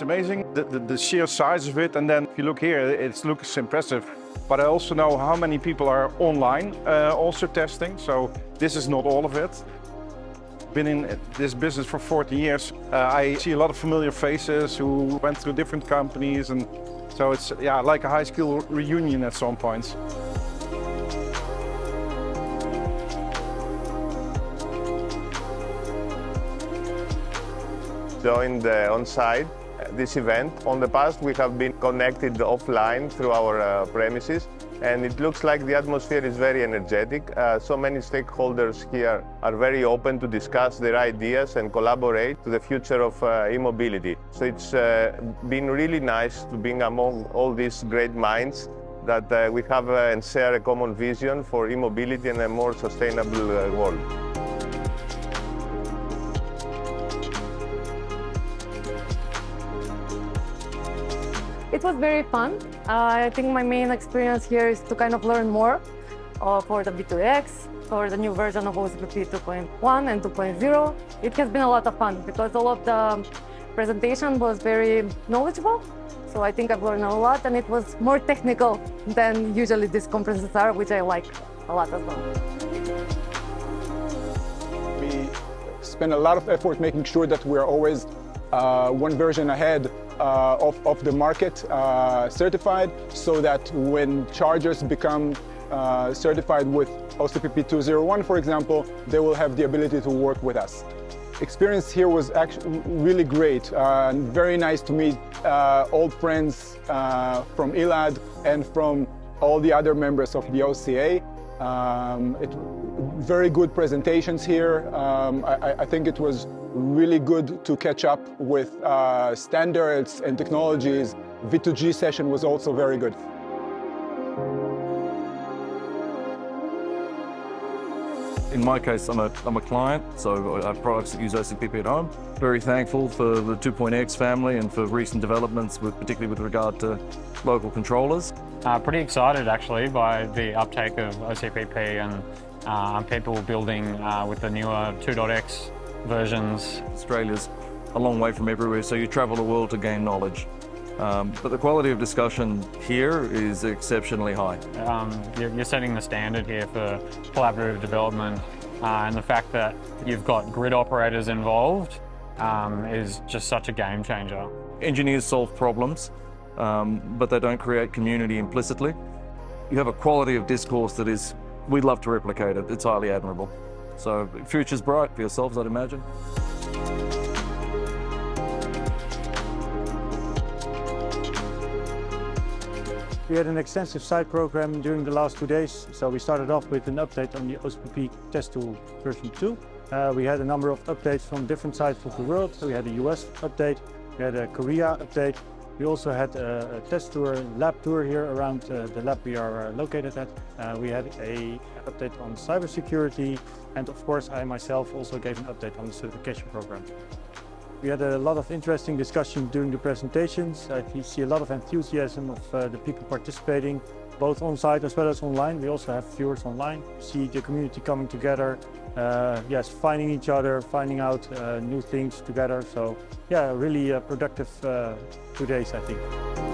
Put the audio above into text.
it's amazing, the, the, the, sheer size of it. And then if you look here, it looks impressive. But I also know how many people are online uh, also testing. So this is not all of it. Been in this business for 40 years. Uh, I see a lot of familiar faces who went through different companies. And so it's yeah, like a high school reunion at some points. joined the on site uh, this event. On the past, we have been connected offline through our uh, premises, and it looks like the atmosphere is very energetic. Uh, so many stakeholders here are very open to discuss their ideas and collaborate to the future of uh, e-mobility. So it's uh, been really nice to be among all these great minds that we have and share a common vision for e-mobility and a more sustainable world. It was very fun. Uh, I think my main experience here is to kind of learn more uh, for the V2X, for the new version of OCPP 2.1 and 2.0. It has been a lot of fun because all of the presentation was very knowledgeable. So I think I've learned a lot and it was more technical than usually these conferences are, which I like a lot as well. We spend a lot of effort making sure that we're always uh, one version ahead uh, of, of the market uh, certified so that when chargers become uh, certified with OCPP 201, for example, they will have the ability to work with us. Experience here was actually really great. Uh, very nice to meet uh, old friends uh, from Elaad and from all the other members of the OCA. Um, it, very good presentations here. Um, I, I think it was really good to catch up with uh, standards and technologies. V2G session was also very good. In my case, I'm a, I'm a client, so I have products that use OCPP at home. Very thankful for the 2.x family and for recent developments, with, particularly with regard to local controllers. Uh, pretty excited actually by the uptake of OCPP and uh, people building uh, with the newer 2.x versions. Australia's a long way from everywhere, so you travel the world to gain knowledge. Um, but the quality of discussion here is exceptionally high. Um, you're, you're, setting the standard here for collaborative development uh, and the fact that you've got grid operators involved um, is just such a game changer. Engineers solve problems, um, but they don't create community implicitly. You have a quality of discourse that is, we'd love to replicate it. It's highly admirable. So future's bright for yourselves, I'd imagine. We had an extensive site program during the last two days. So we started off with an update on the OCPP test tool version 2. Uh, we had a number of updates from different sites of the world. So we had a US update, we had a Korea update, we also had a, a test tour, lab tour here around uh, the lab we are uh, located at. Uh, we had a update on cybersecurity and of course I myself also gave an update on the certification program. We had a lot of interesting discussion during the presentations. I see a lot of enthusiasm of uh, the people participating, both on site as well as online. We also have viewers online. See the community coming together, uh, yes, finding each other, finding out uh, new things together. So yeah, really uh, productive uh, two days, I think.